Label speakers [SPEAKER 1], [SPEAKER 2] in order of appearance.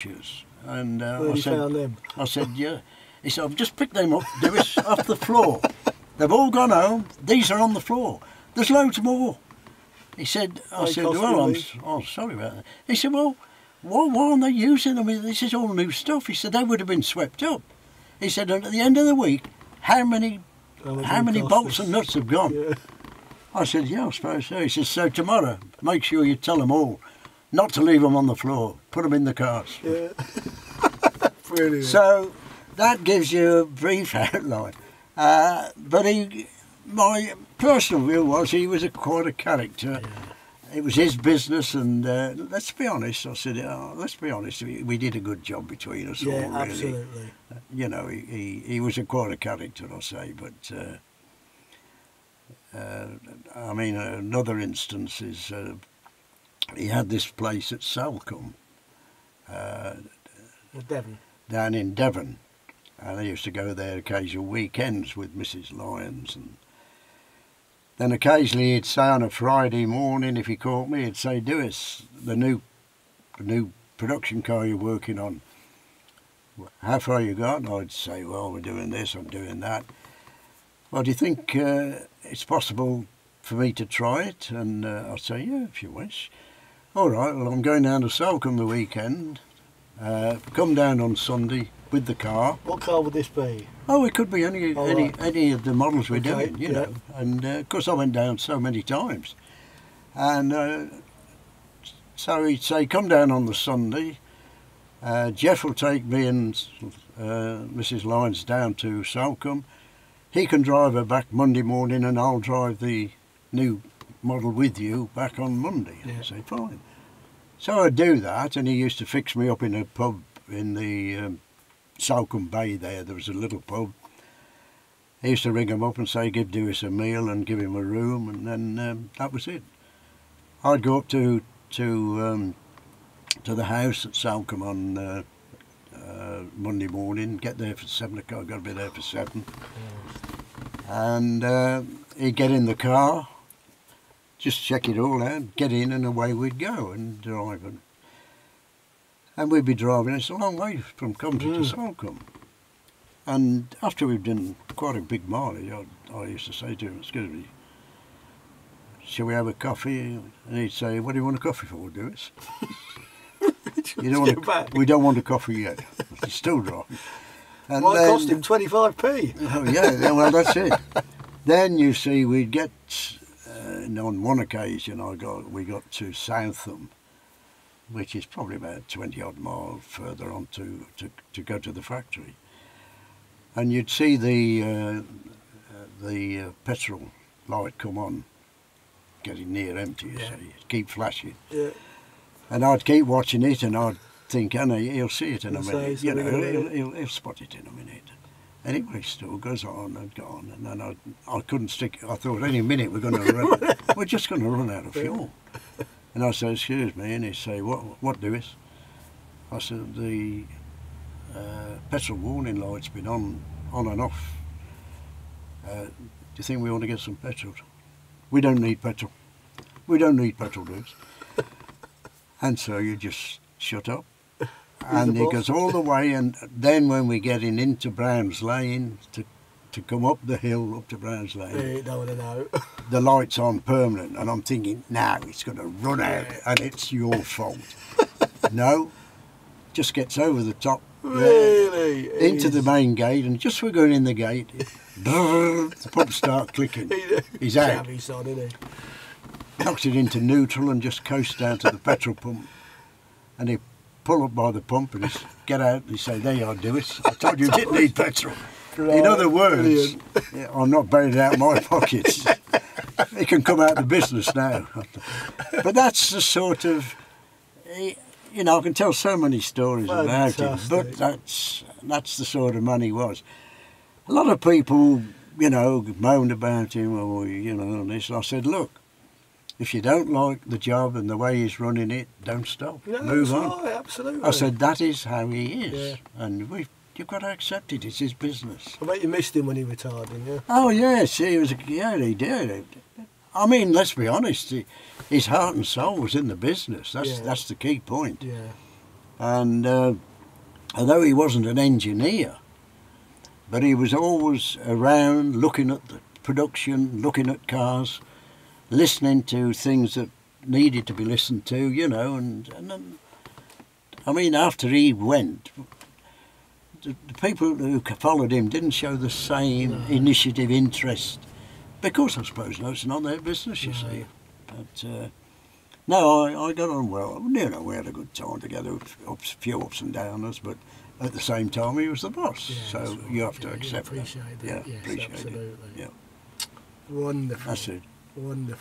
[SPEAKER 1] shoes. And uh, I said,
[SPEAKER 2] found them?
[SPEAKER 1] I said, yeah. He said, I've just picked them up, Dewis, off the floor. They've all gone home. These are on the floor. There's loads more. He said, I
[SPEAKER 2] They
[SPEAKER 1] said, well, I'm oh, sorry about that. He said, well, why, why aren't they using them? This is all new stuff. He said, they would have been swept up. He said, and at the end of the week, how many how many bolts
[SPEAKER 2] us?
[SPEAKER 1] and nuts have gone?
[SPEAKER 2] Yeah.
[SPEAKER 1] I said, yeah, I suppose so. He says, so tomorrow, make sure you tell them all not to leave them on the floor. Put them in the cars.
[SPEAKER 2] Yeah. Brilliant.
[SPEAKER 1] So that gives you a brief outline. Uh, but he, my personal view was he was a quite a character. It was his business, and uh, let's be honest. I said, oh, let's be honest. We, we did a good job between us all.
[SPEAKER 2] yeah,
[SPEAKER 1] Really,
[SPEAKER 2] absolutely.
[SPEAKER 1] you know, he, he, he was a quite a character, I say. But uh, uh, I mean, another instance is uh, he had this place at Salcombe. Uh,
[SPEAKER 2] Devon.
[SPEAKER 1] down in Devon, and I used to go there occasional weekends with Mrs. Lyons, and then occasionally he'd say on a Friday morning, if he caught me, he'd say, "Dewis, the new, the new production car you're working on. How far you got?" And I'd say, "Well, we're doing this, I'm doing that." Well, do you think uh, it's possible for me to try it? And uh, I'd say, "Yeah, if you wish." All right. Well, I'm going down to Salcombe the weekend. Uh, come down on Sunday with the car.
[SPEAKER 2] What car would this be?
[SPEAKER 1] Oh, it could be any any
[SPEAKER 2] right.
[SPEAKER 1] any of the models we're
[SPEAKER 2] Okay,
[SPEAKER 1] doing, you
[SPEAKER 2] yeah.
[SPEAKER 1] know. And uh, of course, I went down so many times, and uh, so he'd say, "Come down on the Sunday." Uh, Jeff will take me and uh, Mrs. Lyons down to Salcombe. He can drive her back Monday morning, and I'll drive the new model with you back on Monday.
[SPEAKER 2] Yeah.
[SPEAKER 1] I say, fine. So I'd do that, and he used to fix me up in a pub in the um, Salcombe Bay there. There was a little pub. He used to ring him up and say, give Dewis a meal and give him a room, and then um, that was it. I'd go up to to um, to the house at Salcombe on uh, uh, Monday morning, get there for seven o'clock, I've got to be there for seven. And uh, he'd get in the car, just check it all out, get in, and away we'd go and drive. And, and we'd be driving, it's a long way from Coventry to
[SPEAKER 2] Mm.
[SPEAKER 1] Salcombe. And after we'd done quite a big mileage, I, I used to say to him, excuse me, shall we have a coffee? And he'd say, what do you want a coffee for, Dewis? you don't want
[SPEAKER 2] back.
[SPEAKER 1] a, we don't want a coffee yet. He's still driving. And
[SPEAKER 2] Might
[SPEAKER 1] then-
[SPEAKER 2] cost him 25p.
[SPEAKER 1] Oh yeah, well that's it. Then you see we'd get and on one occasion I got we got to Southam, which is probably about twenty odd miles further on to, to, to go to the factory, and you'd see the uh, the uh, petrol light come on, getting near empty. You
[SPEAKER 2] Yeah.
[SPEAKER 1] see, keep flashing,
[SPEAKER 2] Yeah.
[SPEAKER 1] and I'd keep watching it, and I'd think, Anna, he'll see it in a minute. You know, he'll, he'll, he'll spot it in a minute. Anyway, still goes on and on, and then I, I couldn't stick. I thought any minute we're going to run. we're just going to run out of fuel. And I said, "Excuse me," and he say, "What? What, Dewis?" I said, "The uh, petrol warning light's been on, on and off. Uh, do you think we ought to get some petrol?" We don't need petrol. We don't need petrol, Dewis. and so you just shut up. And it goes all the way, and then when we're getting into Brown's Lane to to come up the hill up to Brown's Lane,
[SPEAKER 2] Yeah, don't want know.
[SPEAKER 1] the light's on permanent, and I'm thinking, now it's going to run out, and it's your fault. no, just gets over the top
[SPEAKER 2] really?
[SPEAKER 1] into the main gate, and just we're going in the gate, the pumps start clicking. He's out.
[SPEAKER 2] He's son, isn't he?
[SPEAKER 1] knocks it into neutral and just coasts down to the petrol pump. And he pull up by the pump and he get out and say, there you are, do it. I told you you didn't need petrol. In other words, yeah, I'm not buried out of my pockets. it can come out of the business now. but that's the sort of, you know, I can tell so many stories about him, but that's, that's the sort of money was. A lot of people, you know, moaned about him or, you know, and this. And I said, look, if you don't like the job and the way he's running it, don't stop.
[SPEAKER 2] No,
[SPEAKER 1] Move on.
[SPEAKER 2] right, absolutely.
[SPEAKER 1] I said, that is how he is.
[SPEAKER 2] Yeah.
[SPEAKER 1] And we you've got to accept it. It's his business.
[SPEAKER 2] I bet you missed him when he retired, didn't you?
[SPEAKER 1] Oh, yes, he was, yeah, he did. I mean, let's be honest, he, his heart and soul was in the business. That's,
[SPEAKER 2] Yeah.
[SPEAKER 1] that's the key point.
[SPEAKER 2] Yeah.
[SPEAKER 1] And uh, although he wasn't an engineer, but he was always around looking at the production, looking at cars, listening to things that needed to be listened to, you know, and, and then, I mean, after he went, the, the people who followed him didn't show the same
[SPEAKER 2] No.
[SPEAKER 1] initiative, interest, because I suppose no, it's not their business, you
[SPEAKER 2] No.
[SPEAKER 1] see. But uh, no, I, I got on well. You know, we had a good time together, ups, few ups and downers, but at the same time, he was the boss,
[SPEAKER 2] Yeah,
[SPEAKER 1] so
[SPEAKER 2] right.
[SPEAKER 1] you have to
[SPEAKER 2] Yeah,
[SPEAKER 1] accept
[SPEAKER 2] appreciate
[SPEAKER 1] that.
[SPEAKER 2] that.
[SPEAKER 1] Yeah,
[SPEAKER 2] Yes,
[SPEAKER 1] appreciate
[SPEAKER 2] absolutely.
[SPEAKER 1] it. Yeah,
[SPEAKER 2] Wonderful.
[SPEAKER 1] that's it.
[SPEAKER 2] Wonderful.